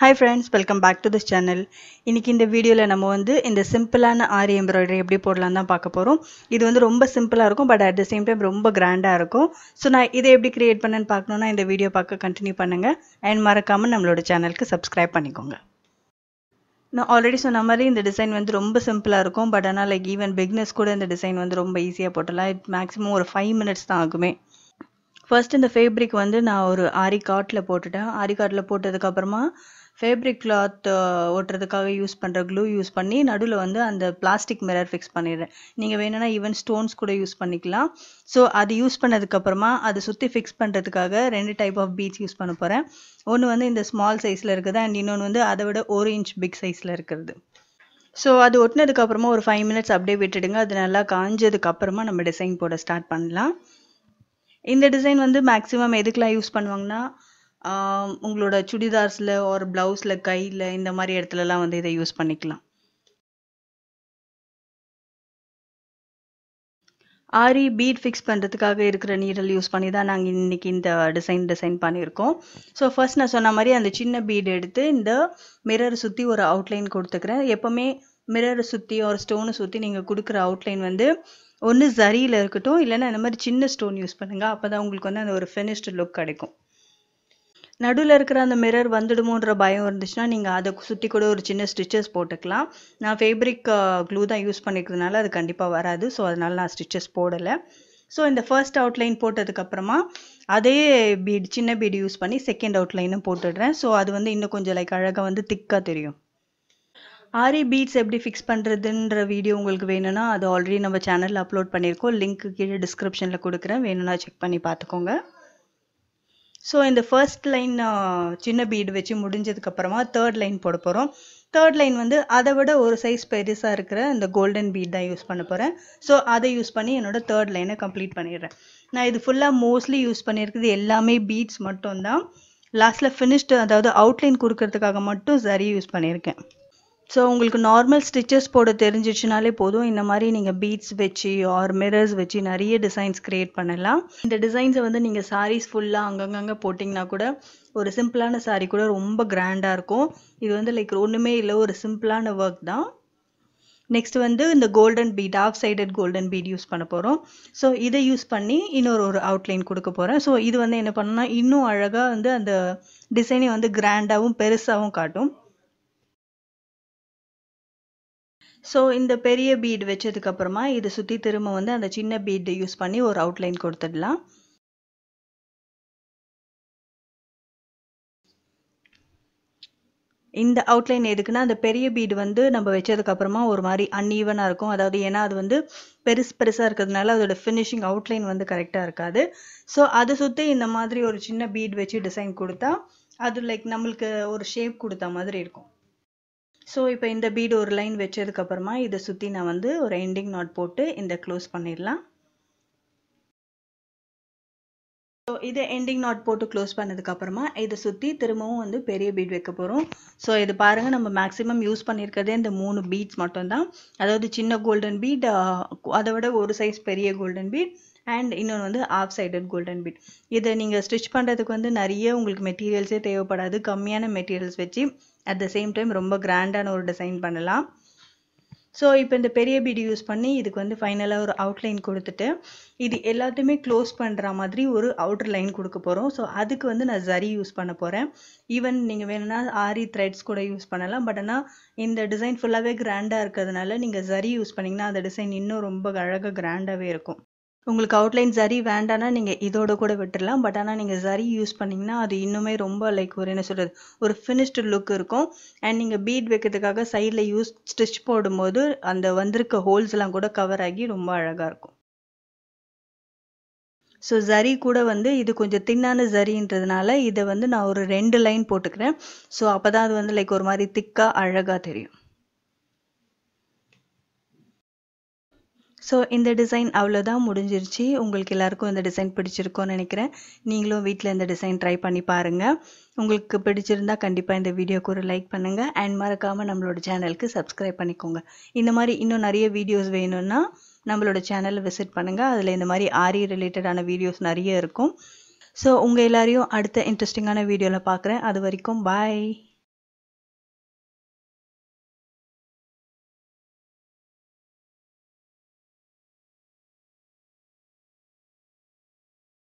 Hi friends welcome back to this channel இன்னைக்கு இந்த வீடியோவில் நம்ம வந்து இந்த சிம்பிளான ஆரி எம்ப்ராய்டரி எப்படி போடலாம் தான் பார்க்க போகிறோம் இது வந்து ரொம்ப சிம்பிளாக இருக்கும் but at the same time ரொம்ப கிராண்டாக இருக்கும். ஸோ நான் இதை எப்படி க்ரியேட் பண்ணேன்னு பார்க்கணுன்னா இந்த வீடியோ பார்க்க கண்டினியூ பண்ணுங்கள் அண்ட் மறக்காமல் நம்மளோட சேனலுக்கு சப்ஸ்கிரைப் பண்ணிக்கோங்க. நான் ஆல்ரெடி சொன்ன மாதிரி இந்த டிசைன் வந்து ரொம்ப சிம்பிளாக இருக்கும் பட் ஆனால் லைக் ஈவன் பிக்னஸ் கூட இந்த டிசைன் வந்து ரொம்ப ஈஸியாக போட்டலாம் இட் மேக்ஸிமம் ஒரு ஃபைவ் மினிட்ஸ் தான் ஆகுமே. ஃபர்ஸ்ட் இந்த ஃபேப்ரிக் வந்து நான் ஒரு ஆரி காட்டில் போட்டுட்டேன். ஆரி காட்டில் போட்டதுக்கப்புறமா ஃபேப்ரிக் கிளாத் uh, ஓட்டுறதுக்காக யூஸ் பண்ணுற க்ளூ யூஸ் பண்ணி நடுவில் வந்து அந்த பிளாஸ்டிக் மிரர் ஃபிக்ஸ் பண்ணிடுறேன். நீங்கள் வேணும்னா ஈவன் ஸ்டோன்ஸ் கூட யூஸ் பண்ணிக்கலாம். ஸோ அது யூஸ் பண்ணதுக்கப்புறமா அதை சுற்றி ஃபிக்ஸ் பண்ணுறதுக்காக ரெண்டு டைப் ஆஃப் பீட்ஸ் யூஸ் பண்ண போகிறேன் ஒன்று வந்து இந்த ஸ்மால் சைஸில் இருக்குது அண்ட் இன்னொன்று வந்து அதை விட ஒரு இன்ச் பிக் சைஸில் இருக்கிறது ஸோ அது ஒட்டினதுக்கப்புறமா ஒரு ஃபைவ் மினிட்ஸ் அப்படியே விட்டுடுங்க. அது நல்லா காஞ்சதுக்கப்புறமா நம்ம டிசைன் போட ஸ்டார்ட் பண்ணலாம். இந்த டிசைன் வந்து மேக்ஸிமம் எதுக்கெலாம் யூஸ் பண்ணுவாங்கன்னா உங்களோட சுடிதார்ஸில் ஒரு ப்ளவுஸில் கையில் இந்த மாதிரி இடத்துலலாம் வந்து இதை யூஸ் பண்ணிக்கலாம். ஆரி பீட் ஃபிக்ஸ் பண்ணுறதுக்காக இருக்கிற நீடல் யூஸ் பண்ணி தான் நாங்கள் இன்றைக்கி இந்த டிசைன் டிசைன் பண்ணியிருக்கோம். ஸோ ஃபர்ஸ்ட் நான் சொன்ன மாதிரி அந்த சின்ன பீட் எடுத்து இந்த மிரரை சுற்றி ஒரு அவுட்லைன் கொடுத்துக்கிறேன். எப்போவுமே மிரரை சுற்றி ஒரு ஸ்டோனை சுற்றி நீங்கள் கொடுக்குற அவுட்லைன் வந்து ஒன்று சரியில் இருக்கட்டும் இல்லைன்னா இந்த மாதிரி சின்ன ஸ்டோன் யூஸ் பண்ணுங்கள் அப்போ தான் உங்களுக்கு வந்து அந்த ஒரு ஃபினிஷ்டு லுக் கிடைக்கும். நடுவில் இருக்கிற அந்த மிரர் வந்துடுமோன்ற பயம் இருந்துச்சுன்னா நீங்கள் அதை சுற்றி கூட ஒரு சின்ன ஸ்டிச்சஸ் போட்டுக்கலாம். நான் ஃபேப்ரிக் க்ளூ தான் யூஸ் பண்ணிக்கிறதுனால அது கண்டிப்பாக வராது. ஸோ அதனால் நான் ஸ்டிச்சஸ் போடலை. ஸோ இந்த ஃபர்ஸ்ட் அவுட்லைன் போட்டதுக்கப்புறமா அதே பீட் சின்ன பீடு யூஸ் பண்ணி செகண்ட் அவுட்லைனும் போட்டுடுறேன். ஸோ அது வந்து இன்னும் கொஞ்சம் லைக் அழகாக வந்து திக்காக தெரியும். ஆரி பீட்ஸ் எப்படி ஃபிக்ஸ் பண்ணுறதுன்ற வீடியோ உங்களுக்கு வேணும்னா அது ஆல்ரெடி நம்ம சேனலில் அப்லோட் பண்ணியிருக்கோம். லிங்க் கீழே டிஸ்கிரிப்ஷனில் கொடுக்குறேன். வேணும்னா செக் பண்ணி பார்த்துக்கோங்க. ஸோ இந்த ஃபர்ஸ்ட் லைன் சின்ன பீடு வச்சு முடிஞ்சதுக்கப்புறமா தேர்ட் லைன் போட போகிறோம் தேர்ட் லைன் வந்து அதை விட ஒரு சைஸ் பெருசாக இருக்கிற இந்த கோல்டன் பீட் தான் யூஸ் பண்ண போகிறேன் ஸோ அதை யூஸ் பண்ணி என்னோட தேர்ட் லைனை கம்ப்ளீட் பண்ணிடுறேன். நான் இது ஃபுல்லாக மோஸ்ட்லி யூஸ் பண்ணியிருக்குது எல்லாமே பீட்ஸ் மட்டும்தான். லாஸ்ட்டில் ஃபினிஷ்டு அதாவது அவுட்லைன் கொடுக்கறதுக்காக மட்டும் சரி யூஸ் பண்ணியிருக்கேன். ஸோ உங்களுக்கு நார்மல் ஸ்டிச்சஸ் போட தெரிஞ்சிச்சுனாலே போதும். இந்த மாதிரி நீங்கள் பீட்ஸ் வச்சு ஆர் மிரர்ஸ் வச்சு நிறைய டிசைன்ஸ் க்ரியேட் பண்ணலாம். இந்த டிசைன்ஸை வந்து நீங்கள் சாரீஸ் ஃபுல்லாக அங்கங்கங்கே போட்டிங்கன்னா கூட ஒரு சிம்பிளான சாரீ கூட ரொம்ப கிராண்டாக இருக்கும். இது வந்து லைக் ஒன்றுமே இல்லை ஒரு சிம்பிளான ஒர்க் தான். நெக்ஸ்ட் வந்து இந்த golden bead half sided golden bead use பண்ண போகிறோம் ஸோ இதை யூஸ் பண்ணி இன்னொரு ஒரு அவுட்லைன் கொடுக்க போகிறேன் ஸோ இது வந்து என்ன பண்ணுன்னா இன்னும் அழகாக வந்து அந்த டிசைனை வந்து கிராண்டாகவும் பெருசாகவும் காட்டும். ஸோ இந்த பெரிய பீட் வச்சதுக்கப்புறமா இதை சுற்றி திரும்ப வந்து அந்த சின்ன பீட் யூஸ் பண்ணி ஒரு அவுட்லைன் கொடுத்துடலாம். இந்த அவுட்லைன் எதுக்குன்னா அந்த பெரிய பீடு வந்து நம்ம வச்சதுக்கப்புறமா ஒரு மாதிரி அன்ஈவனாக இருக்கும். அதாவது ஏன்னா அது வந்து பெருசு பெருசாக இருக்கிறதுனால அதோட ஃபினிஷிங் அவுட்லைன் வந்து கரெக்டாக இருக்காது. ஸோ அதை சுற்றி இந்த மாதிரி ஒரு சின்ன பீட் வச்சு டிசைன் கொடுத்தா அது லைக் நம்மளுக்கு ஒரு ஷேப் கொடுத்த மாதிரி இருக்கும். ஸோ இப்போ இந்த பீடு ஒரு லைன் வச்சதுக்கப்புறமா இதை சுற்றி நான் வந்து ஒரு எண்டிங் நாட் போட்டு இந்த க்ளோஸ் பண்ணிடலாம். ஸோ இதை எண்டிங் நாட் போட்டு க்ளோஸ் பண்ணதுக்கப்புறமா இதை சுற்றி திரும்பவும் வந்து பெரிய பீட் வைக்க போகிறோம் ஸோ இது பாருங்கள் நம்ம மேக்ஸிமம் யூஸ் பண்ணியிருக்கிறதே இந்த மூணு பீட்ஸ் மட்டும்தான். அதாவது சின்ன கோல்டன் பீட் அதை விட ஒரு சைஸ் பெரிய கோல்டன் பீட் அண்ட் இன்னொன்று வந்து ஆஃப் சைடட் கோல்டன் பீட் இதை நீங்கள் ஸ்டிச் பண்ணுறதுக்கு வந்து நிறைய உங்களுக்கு மெட்டீரியல்ஸே தேவைப்படாது. கம்மியான மெட்டீரியல்ஸ் வச்சு அட் த சேம் டைம் ரொம்ப கிராண்டான ஒரு டிசைன் பண்ணலாம். ஸோ இப்போ இந்த பெரிய பீடி யூஸ் பண்ணி இதுக்கு வந்து ஃபைனலாக ஒரு அவுட்லைன் கொடுத்துட்டு இது எல்லாத்தையுமே க்ளோஸ் பண்ணுற மாதிரி ஒரு அவுட்டர் லைன் கொடுக்க போகிறோம் ஸோ அதுக்கு வந்து நான் ஜரி யூஸ் பண்ண போகிறேன் ஈவன் நீங்கள் வேணும்னா ஆரி த்ரெட்ஸ் கூட யூஸ் பண்ணலாம். பட் ஆனால் இந்த டிசைன் ஃபுல்லாகவே கிராண்டாக இருக்கிறதுனால நீங்கள் ஜரி யூஸ் பண்ணிங்கன்னா அந்த டிசைன் இன்னும் ரொம்ப அழகாக கிராண்டாகவே இருக்கும். உங்களுக்கு அவுட்லைன் சரி வேண்டாம்னா நீங்கள் இதோட கூட விட்டுடலாம் பட் ஆனால் நீங்கள் சரி யூஸ் பண்ணிங்கன்னா அது இன்னுமே ரொம்ப லைக் ஒரு என்ன சொல்கிறது ஒரு ஃபினிஷ்டு லுக் இருக்கும். அண்ட் நீங்கள் பீட் வைக்கிறதுக்காக சைடில் யூஸ் ஸ்டிச் போடும்போது அந்த வந்திருக்க ஹோல்ஸ்லாம் கூட கவர் ஆகி ரொம்ப அழகாக இருக்கும். ஸோ ஜரி கூட வந்து இது கொஞ்சம் தின்னான ஜரின்றதுனால இதை வந்து நான் ஒரு ரெண்டு லைன் போட்டுக்கிறேன். ஸோ அப்போ தான் அது வந்து லைக் ஒரு மாதிரி திக்காக அழகாக தெரியும். ஸோ இந்த டிசைன் அவ்வளோதான் முடிஞ்சிருச்சு. உங்களுக்கு எல்லாருக்கும் இந்த டிசைன் பிடிச்சிருக்கோன்னு நினைக்கிறேன். நீங்களும் வீட்டில் இந்த டிசைன் ட்ரை பண்ணி பாருங்கள் உங்களுக்கு பிடிச்சிருந்தா கண்டிப்பாக இந்த வீடியோக்கு ஒரு லைக் பண்ணுங்கள் அண்ட் மறக்காமல் நம்மளோட சேனலுக்கு சப்ஸ்கிரைப் பண்ணிக்கோங்க. இந்த மாதிரி இன்னும் நிறைய வீடியோஸ் வேணும்னா நம்மளோட சேனலை விசிட் பண்ணுங்கள் அதில் இந்த மாதிரி ஆரி ரிலேட்டடான வீடியோஸ் நிறைய இருக்கும். ஸோ உங்கள் எல்லாரையும் அடுத்த இன்ட்ரெஸ்டிங்கான வீடியோவில் பார்க்குறேன் அது வரைக்கும் பாய்